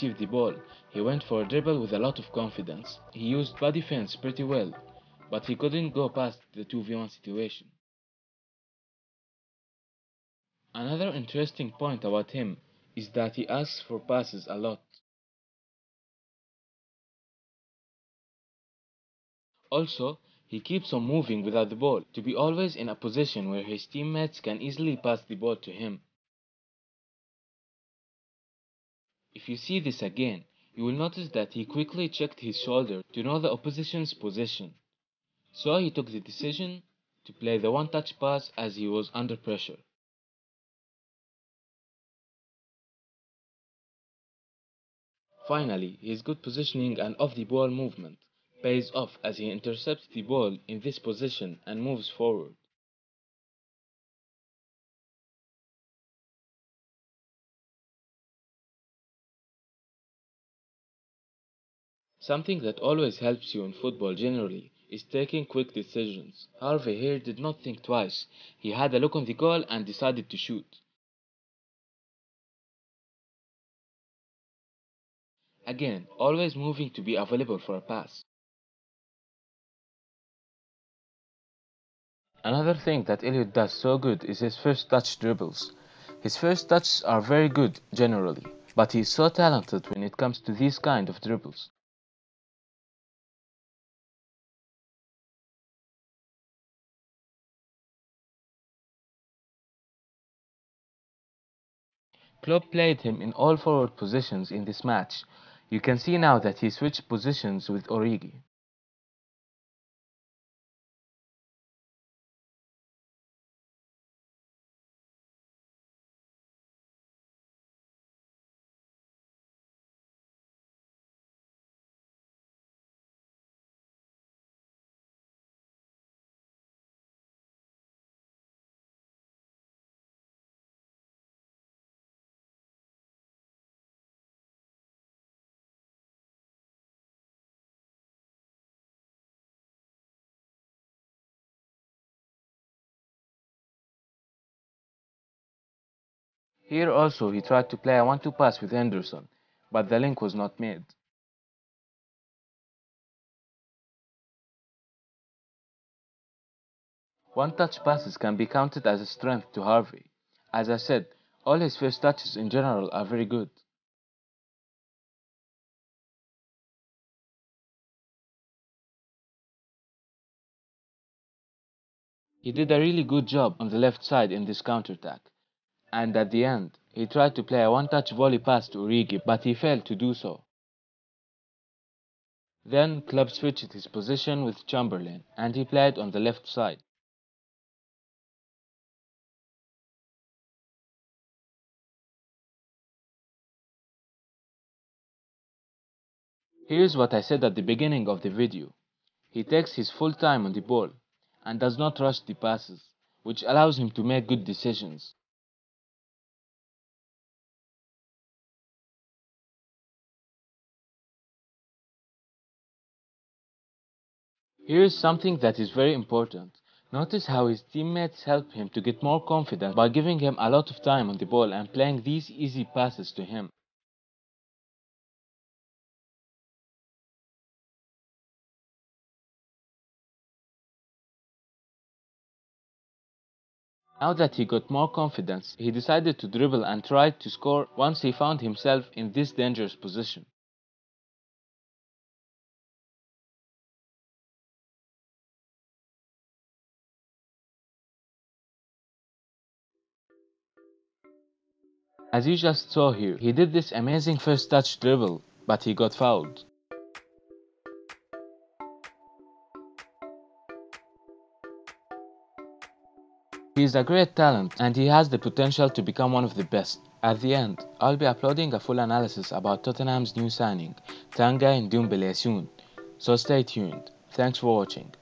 received the ball, he went for a dribble with a lot of confidence. He used body feints pretty well, but he couldn't go past the 2v1 situation. Another interesting point about him is that he asks for passes a lot. Also, he keeps on moving without the ball to be always in a position where his teammates can easily pass the ball to him. If you see this again, you will notice that he quickly checked his shoulder to know the opposition's position. So he took the decision to play the one-touch pass as he was under pressure. Finally, his good positioning and off-the-ball movement pays off as he intercepts the ball in this position and moves forward. Something that always helps you in football generally is taking quick decisions. Harvey here did not think twice. He had a look on the goal and decided to shoot. Again, always moving to be available for a pass. Another thing that Elliott does so good is his first touch dribbles. His first touches are very good generally, but he is so talented when it comes to these kind of dribbles. Klopp played him in all forward positions in this match. You can see now that he switched positions with Origi. Here also he tried to play a 1-2 pass with Henderson, but the link was not made. One-touch passes can be counted as a strength to Harvey. As I said, all his first touches in general are very good. He did a really good job on the left side in this counter-attack and at the end, he tried to play a one-touch volley pass to Origi, but he failed to do so. Then Klopp switched his position with Chamberlain, and he played on the left side. Here's what I said at the beginning of the video. He takes his full time on the ball, and does not rush the passes, which allows him to make good decisions. Here is something that is very important. Notice how his teammates help him to get more confidence by giving him a lot of time on the ball and playing these easy passes to him. Now that he got more confidence, he decided to dribble and try to score once he found himself in this dangerous position. As you just saw here, he did this amazing first touch dribble, but he got fouled. He is a great talent and he has the potential to become one of the best. At the end, I'll be uploading a full analysis about Tottenham's new signing, Tanguy Ndombele soon, so stay tuned. Thanks for watching.